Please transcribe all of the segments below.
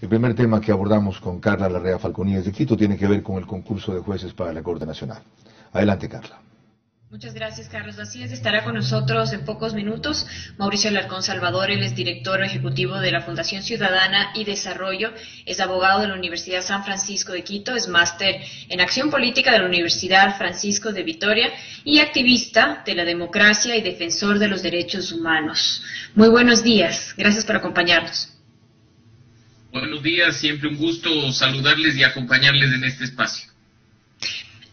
El primer tema que abordamos con Carla Larrea Falconillas de Quito tiene que ver con el concurso de jueces para la Corte Nacional. Adelante, Carla. Muchas gracias, Carlos. Así es, estará con nosotros en pocos minutos Mauricio Alarcón Salvador. Él es director ejecutivo de la Fundación Ciudadana y Desarrollo, es abogado de la Universidad San Francisco de Quito, es máster en acción política de la Universidad Francisco de Vitoria y activista de la democracia y defensor de los derechos humanos. Muy buenos días. Gracias por acompañarnos. Buenos días, siempre un gusto saludarles y acompañarles en este espacio.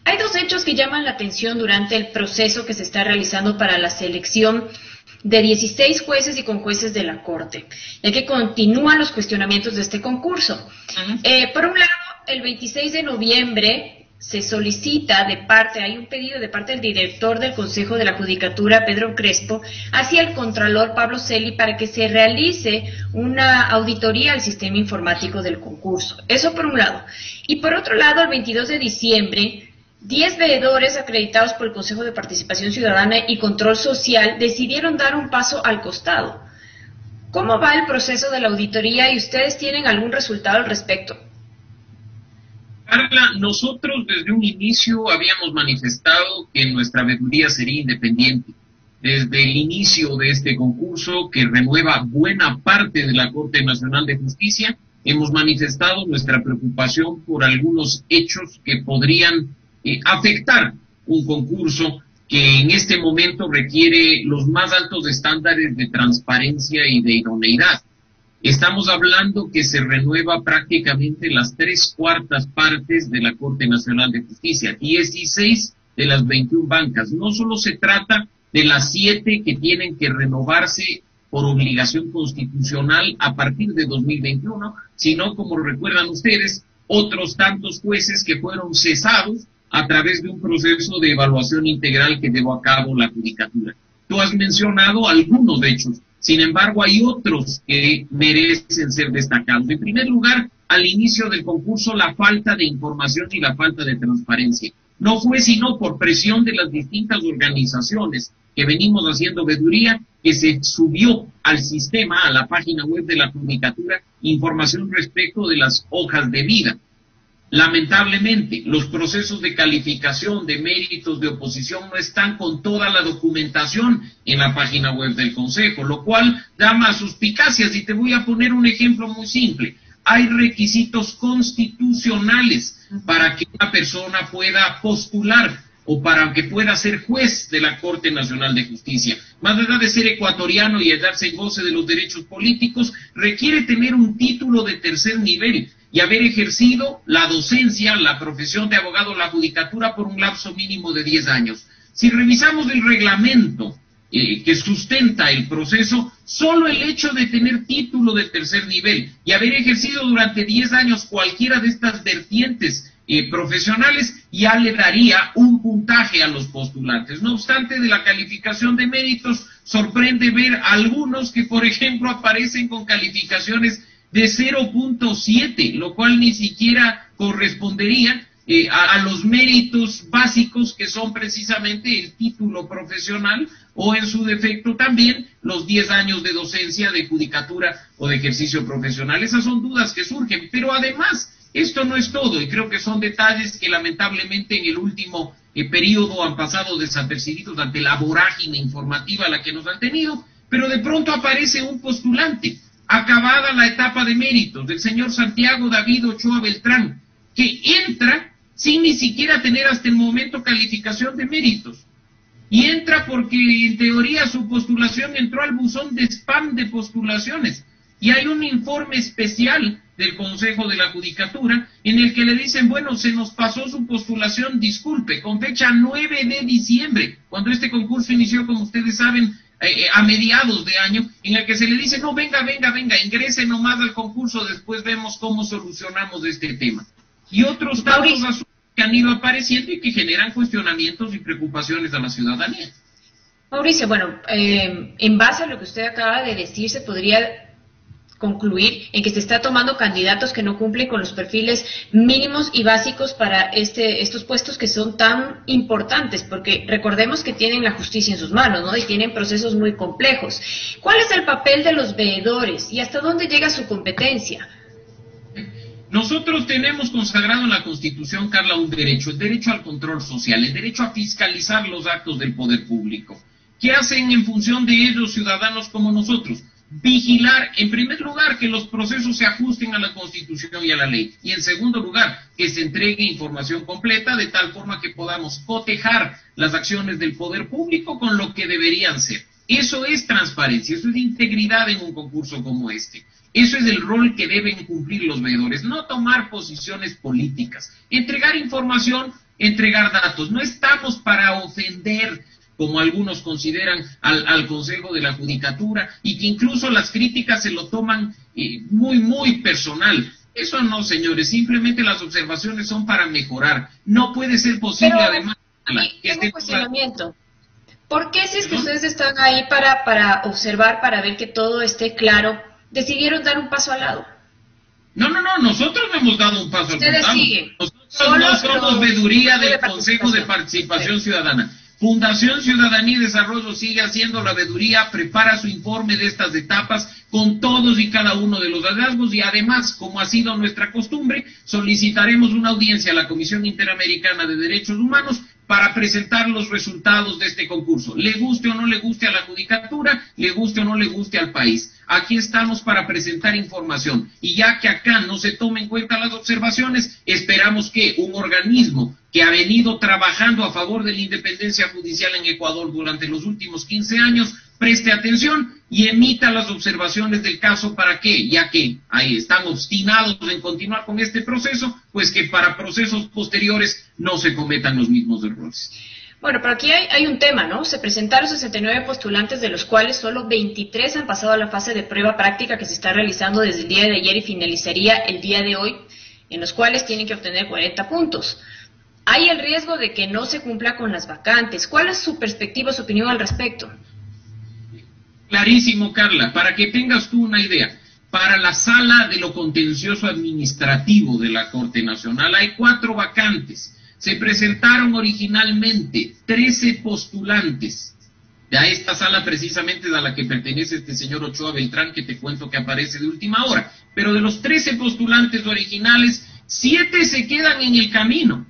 Hay dos hechos que llaman la atención durante el proceso que se está realizando para la selección de 16 jueces y con jueces de la Corte, ya que continúan los cuestionamientos de este concurso. Eh, por un lado, el 26 de noviembre se solicita de parte, hay un pedido de parte del director del Consejo de la Judicatura, Pedro Crespo, hacia el Contralor Pablo Celi para que se realice una auditoría al sistema informático del concurso. Eso por un lado. Y por otro lado, el 22 de diciembre, Diez veedores acreditados por el Consejo de Participación Ciudadana y Control Social decidieron dar un paso al costado. ¿Cómo va el proceso de la auditoría y ustedes tienen algún resultado al respecto? Carla, nosotros desde un inicio habíamos manifestado que nuestra veeduría sería independiente. Desde el inicio de este concurso, que renueva buena parte de la Corte Nacional de Justicia, hemos manifestado nuestra preocupación por algunos hechos que podrían eh, afectar un concurso que en este momento requiere los más altos estándares de transparencia y de idoneidad. Estamos hablando que se renueva prácticamente las tres cuartas partes de la Corte Nacional de Justicia, 16 de las 21 bancas. No solo se trata de las siete que tienen que renovarse por obligación constitucional a partir de 2021, sino, como recuerdan ustedes, otros tantos jueces que fueron cesados a través de un proceso de evaluación integral que llevó a cabo la judicatura. Tú has mencionado algunos hechos, sin embargo hay otros que merecen ser destacados. En primer lugar, al inicio del concurso, la falta de información y la falta de transparencia. No fue sino por presión de las distintas organizaciones que venimos haciendo veeduría que se subió al sistema, a la página web de la judicatura, información respecto de las hojas de vida. Lamentablemente, los procesos de calificación de méritos de oposición no están con toda la documentación en la página web del Consejo, lo cual llama a suspicacias. Y te voy a poner un ejemplo muy simple. Hay requisitos constitucionales para que una persona pueda postular o para que pueda ser juez de la Corte Nacional de Justicia. Más allá de ser ecuatoriano y darse goce de los derechos políticos, requiere tener un título de tercer nivel y haber ejercido la docencia, la profesión de abogado, la judicatura por un lapso mínimo de 10 años. Si revisamos el reglamento eh, que sustenta el proceso, solo el hecho de tener título de tercer nivel y haber ejercido durante 10 años cualquiera de estas vertientes eh, profesionales ya le daría un puntaje a los postulantes. No obstante, de la calificación de méritos, sorprende ver algunos que, por ejemplo, aparecen con calificaciones de 0.7, lo cual ni siquiera correspondería eh, a, los méritos básicos que son precisamente el título profesional o en su defecto también los 10 años de docencia, de judicatura o de ejercicio profesional. Esas son dudas que surgen, pero además esto no es todo y creo que son detalles que lamentablemente en el último eh, periodo han pasado desapercibidos ante la vorágine informativa a la que nos han tenido, pero de pronto aparece un postulante acabada la etapa de méritos del señor Santiago David Ochoa Beltrán, que entra sin ni siquiera tener hasta el momento calificación de méritos. Y entra porque en teoría su postulación entró al buzón de spam de postulaciones. Y hay un informe especial del Consejo de la Judicatura en el que le dicen, bueno, se nos pasó su postulación, disculpe, con fecha 9 de diciembre, cuando este concurso inició, como ustedes saben, eh, a mediados de año, en el que se le dice, no, venga, venga, venga, ingrese nomás al concurso, después vemos cómo solucionamos este tema. Y otros tantos asuntos que han ido apareciendo y que generan cuestionamientos y preocupaciones a la ciudadanía. Mauricio, bueno, eh, en base a lo que usted acaba de decir, se podría concluir en que se está tomando candidatos que no cumplen con los perfiles mínimos y básicos para este, estos puestos que son tan importantes, porque recordemos que tienen la justicia en sus manos, ¿no? Y tienen procesos muy complejos. ¿Cuál es el papel de los veedores y hasta dónde llega su competencia? Nosotros tenemos consagrado en la Constitución, Carla, un derecho, el derecho al control social, el derecho a fiscalizar los actos del poder público. ¿Qué hacen en función de ellos ciudadanos como nosotros? Vigilar, en primer lugar, que los procesos se ajusten a la Constitución y a la ley. Y en segundo lugar, que se entregue información completa de tal forma que podamos cotejar las acciones del poder público con lo que deberían ser. Eso es transparencia, eso es integridad en un concurso como este. Eso es el rol que deben cumplir los veedores, no tomar posiciones políticas, entregar información, entregar datos. No estamos para ofender, como algunos consideran, al, Consejo de la Judicatura y que incluso las críticas se lo toman eh, muy, muy personal. Eso no, señores, simplemente las observaciones son para mejorar. No puede ser posible, además, que este cuestionamiento. ¿Por qué si es que ustedes están ahí para, para observar, para ver que todo esté claro, decidieron dar un paso al lado. No, no, no, nosotros no hemos dado un paso al lado. Nosotros no somos veduría del Consejo de Participación Ciudadana. Fundación Ciudadanía y Desarrollo sigue haciendo la veduría, prepara su informe de estas etapas con todos y cada uno de los hallazgos y además, como ha sido nuestra costumbre, solicitaremos una audiencia a la Comisión Interamericana de Derechos Humanos para presentar los resultados de este concurso. Le guste o no le guste a la judicatura, le guste o no le guste al país. Aquí estamos para presentar información. Y ya que acá no se tomen en cuenta las observaciones, esperamos que un organismo que ha venido trabajando a favor de la independencia judicial en Ecuador durante los últimos 15 años preste atención y emita las observaciones del caso para que, ya que ahí están obstinados en continuar con este proceso, pues que para procesos posteriores no se cometan los mismos errores. Bueno, pero aquí hay, un tema, ¿no? Se presentaron 69 postulantes, de los cuales solo 23 han pasado a la fase de prueba práctica que se está realizando desde el día de ayer y finalizaría el día de hoy, en los cuales tienen que obtener 40 puntos. Hay el riesgo de que no se cumpla con las vacantes. ¿Cuál es su perspectiva, su opinión al respecto? Clarísimo, Carla, para que tengas tú una idea. Para la sala de lo contencioso administrativo de la Corte Nacional hay cuatro vacantes. Se presentaron originalmente 13 postulantes. A esta sala precisamente a la que pertenece este señor Ochoa Beltrán, que te cuento que aparece de última hora. Pero de los 13 postulantes originales, siete se quedan en el camino.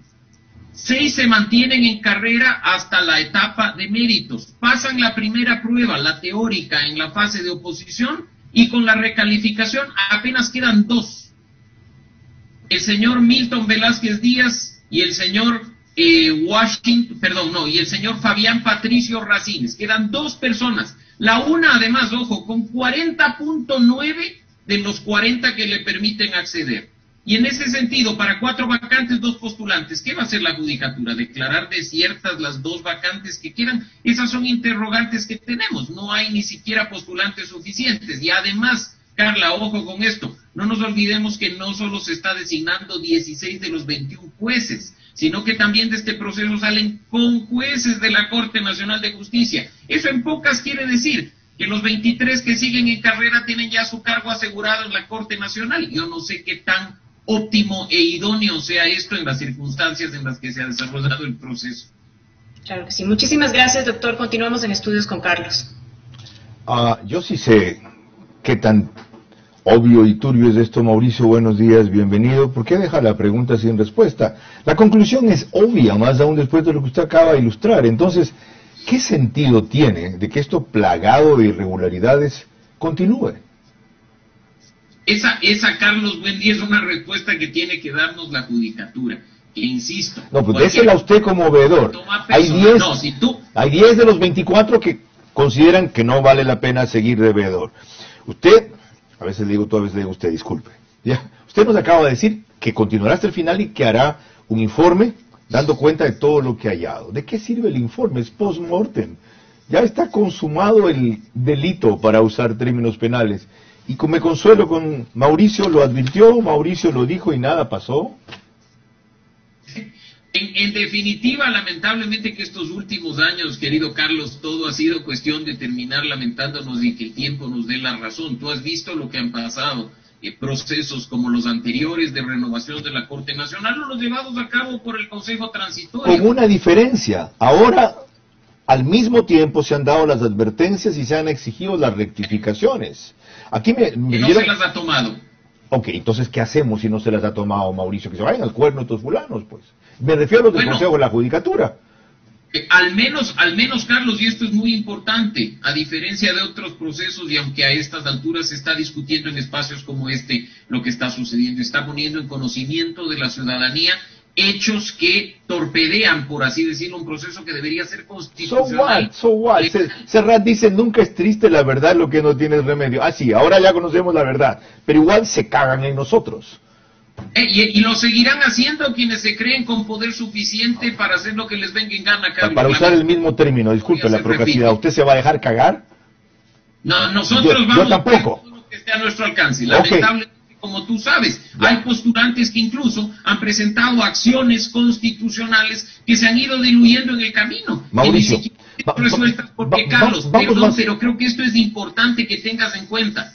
Seis se mantienen en carrera hasta la etapa de méritos. Pasan la primera prueba, la teórica, en la fase de oposición y con la recalificación apenas quedan dos. El señor Milton Velázquez Díaz y el señor eh, Washington, perdón, no, y el señor Fabián Patricio Racines. Quedan dos personas. La una, además, ojo, con 40.9 de los 40 que le permiten acceder. Y en ese sentido, para cuatro vacantes, dos postulantes, ¿qué va a hacer la judicatura? ¿Declarar desiertas las dos vacantes que quedan? Esas son interrogantes que tenemos. No hay ni siquiera postulantes suficientes. Y además, Carla, ojo con esto, no nos olvidemos que no solo se está designando 16 de los 21 jueces, sino que también de este proceso salen con jueces de la Corte Nacional de Justicia. Eso en pocas quiere decir que los 23 que siguen en carrera tienen ya su cargo asegurado en la Corte Nacional. Yo no sé qué tan óptimo e idóneo sea esto en las circunstancias en las que se ha desarrollado el proceso. Claro que sí. Muchísimas gracias, doctor. Continuamos en estudios con Carlos. Ah, yo sí sé qué tan obvio y turbio es esto, Mauricio. Buenos días, bienvenido. ¿Por qué deja la pregunta sin respuesta? La conclusión es obvia, más aún después de lo que usted acaba de ilustrar. Entonces, ¿qué sentido tiene de que esto plagado de irregularidades continúe? Esa, esa, Carlos Buendía, es una respuesta que tiene que darnos la judicatura. Que insisto. No, pues désela usted como veedor. Hay 10 no, si tú... hay diez de los 24 que consideran que no vale la pena seguir de veedor. Usted, a veces le digo tú, a veces le digo usted, disculpe. ¿ya? Usted nos acaba de decir que continuará hasta el final y que hará un informe dando cuenta de todo lo que ha hallado. ¿De qué sirve el informe? Es post-mortem. Ya está consumado el delito para usar términos penales. Y me consuelo con Mauricio, lo advirtió, Mauricio lo dijo y nada pasó. En, definitiva, lamentablemente que estos últimos años, querido Carlos, todo ha sido cuestión de terminar lamentándonos y que el tiempo nos dé la razón. Tú has visto lo que han pasado, eh, procesos como los anteriores de renovación de la Corte Nacional o los llevados a cabo por el Consejo Transitorio. Con una diferencia. Ahora, al mismo tiempo, se han dado las advertencias y se han exigido las rectificaciones. Aquí me, no se las ha tomado. Ok, entonces, ¿qué hacemos si no se las ha tomado Mauricio? Que se vayan al cuerno estos fulanos, pues. Me refiero a los del Consejo de la Judicatura. Eh, al menos, al menos, Carlos, y esto es muy importante, a diferencia de otros procesos, y aunque a estas alturas se está discutiendo en espacios como este lo que está sucediendo, está poniendo en conocimiento de la ciudadanía hechos que torpedean, por así decirlo, un proceso que debería ser constitucional. So what, so what. Serrat dice, nunca es triste la verdad lo que no tiene remedio. Ah, sí, ahora ya conocemos la verdad, pero igual se cagan en nosotros. Eh, y, lo seguirán haciendo quienes se creen con poder suficiente para hacer lo que les venga en gana. Para usar el mismo término, disculpe la procacidad, ¿usted se va a dejar cagar? No, nosotros vamos yo tampoco. a lo que esté a nuestro alcance. Lamentablemente, como tú sabes, hay postulantes que incluso han presentado acciones constitucionales que se han ido diluyendo en el camino. Mauricio. resueltas porque, Carlos, perdón, pero creo que esto es importante que tengas en cuenta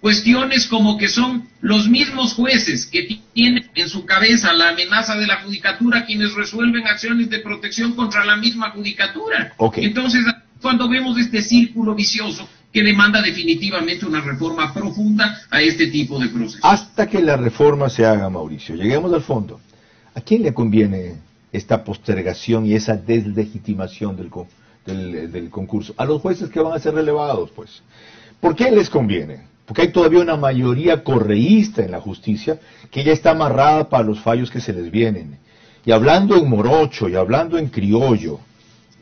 cuestiones como que son los mismos jueces que tienen en su cabeza la amenaza de la judicatura quienes resuelven acciones de protección contra la misma judicatura. Entonces, cuando vemos este círculo vicioso que demanda definitivamente una reforma profunda a este tipo de procesos. Hasta que la reforma se haga, Mauricio, lleguemos al fondo. ¿A quién le conviene esta postergación y esa deslegitimación del, del, del concurso? A los jueces que van a ser relevados, pues. ¿Por qué les conviene? porque hay todavía una mayoría correísta en la justicia que ya está amarrada para los fallos que se les vienen. Y hablando en morocho y hablando en criollo,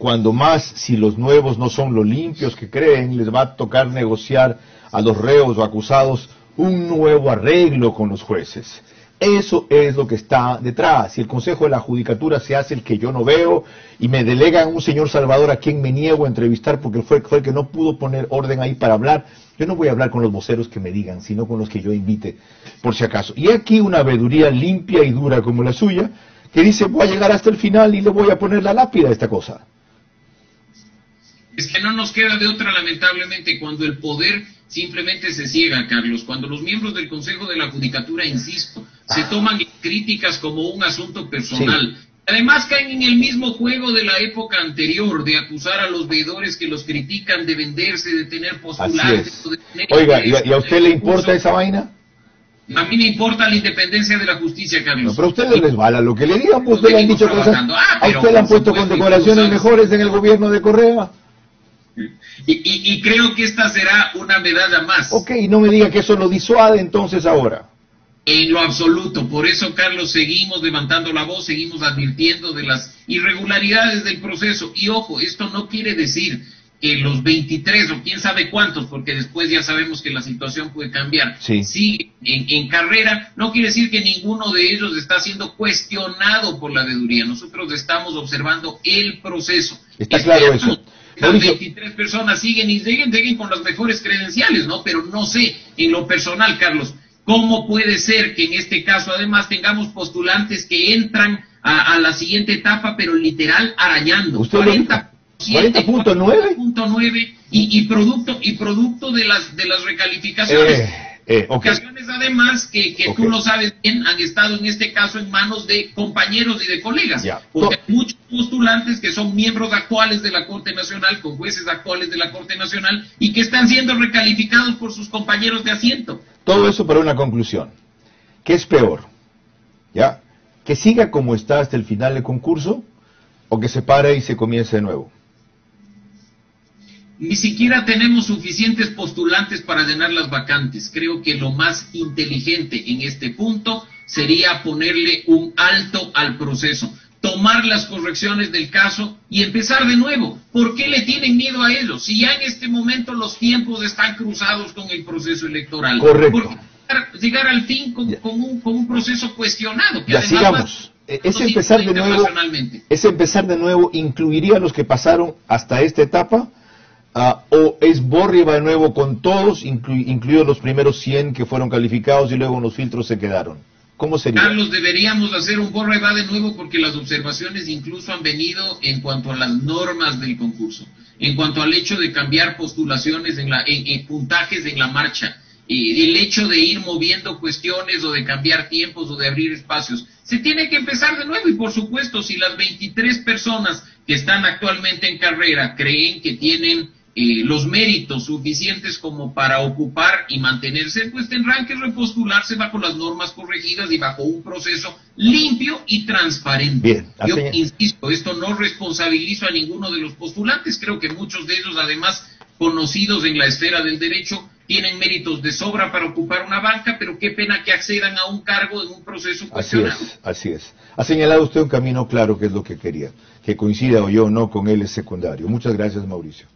cuando más si los nuevos no son los limpios que creen, les va a tocar negociar a los reos o acusados un nuevo arreglo con los jueces. Eso es lo que está detrás. Si el Consejo de la Judicatura se hace el que yo no veo y me delegan un señor Salvador a quien me niego a entrevistar porque fue, el que no pudo poner orden ahí para hablar, yo no voy a hablar con los voceros que me digan, sino con los que yo invite, por si acaso. Y aquí una veeduría limpia y dura como la suya, que dice voy a llegar hasta el final y le voy a poner la lápida a esta cosa. Es que no nos queda de otra, lamentablemente, cuando el poder simplemente se ciega, Carlos, cuando los miembros del Consejo de la Judicatura, insisto, se toman críticas como un asunto personal. Además caen en el mismo juego de la época anterior, de acusar a los veedores que los critican de venderse, de tener postulantes. Oiga, ¿y a, usted le importa esa vaina? A mí me importa la independencia de la justicia, Carlos. pero a usted le resbala lo que le digan, pues usted le han dicho cosas. Ah, a usted le han puesto condecoraciones mejores en el gobierno de Correa. Y, y, creo que esta será una medalla más. Ok, no me diga que eso lo disuade entonces ahora. En lo absoluto. Por eso, Carlos, seguimos levantando la voz, seguimos advirtiendo de las irregularidades del proceso. Y ojo, esto no quiere decir que los 23 o quién sabe cuántos, porque después ya sabemos que la situación puede cambiar, sí. en, carrera, no quiere decir que ninguno de ellos está siendo cuestionado por la veeduría. Nosotros estamos observando el proceso. Está claro eso. Las 23 personas siguen y siguen, siguen con las mejores credenciales, ¿no? Pero no sé, en lo personal, Carlos, ¿Cómo puede ser que en este caso además tengamos postulantes que entran a, la siguiente etapa, pero literal arañando? 40.9 y, y producto y producto de las de las recalificaciones. Eh, eh, Ocasiones además que, que tú lo sabes bien han estado en este caso en manos de compañeros y de colegas, porque hay muchos postulantes que son miembros actuales de la Corte Nacional, con jueces actuales de la Corte Nacional y que están siendo recalificados por sus compañeros de asiento. Todo eso para una conclusión. ¿Qué es peor? ¿Ya? ¿Que siga como está hasta el final del concurso o que se pare y se comience de nuevo? Ni siquiera tenemos suficientes postulantes para llenar las vacantes. Creo que lo más inteligente en este punto sería ponerle un alto al proceso, tomar las correcciones del caso y empezar de nuevo. ¿Por qué le tienen miedo a ellos? Si ya en este momento los tiempos están cruzados con el proceso electoral. Correcto. llegar, al fin con, un, con, un, proceso cuestionado. Que ya sigamos. E-, ese empezar de nuevo, ese empezar de nuevo incluiría a los que pasaron hasta esta etapa Ah, o es borre va de nuevo con todos, incluidos los primeros 100 que fueron calificados y luego los filtros se quedaron. Carlos, deberíamos hacer un borre va de nuevo porque las observaciones incluso han venido en cuanto a las normas del concurso, en cuanto al hecho de cambiar postulaciones en, la, en, puntajes en la marcha, y el hecho de ir moviendo cuestiones o de cambiar tiempos o de abrir espacios. Se tiene que empezar de nuevo y por supuesto si las 23 personas que están actualmente en carrera creen que tienen eh, los méritos suficientes como para ocupar y mantenerse, pues tendrán que repostularse bajo las normas corregidas y bajo un proceso limpio y transparente. Bien, Yo insisto, esto no responsabilizo a ninguno de los postulantes, creo que muchos de ellos además conocidos en la esfera del derecho tienen méritos de sobra para ocupar una banca, pero qué pena que accedan a un cargo en un proceso cuestionado. Así es, así es. Ha señalado usted un camino claro que es lo que quería. Que coincida o yo o no con él es secundario. Muchas gracias, Mauricio.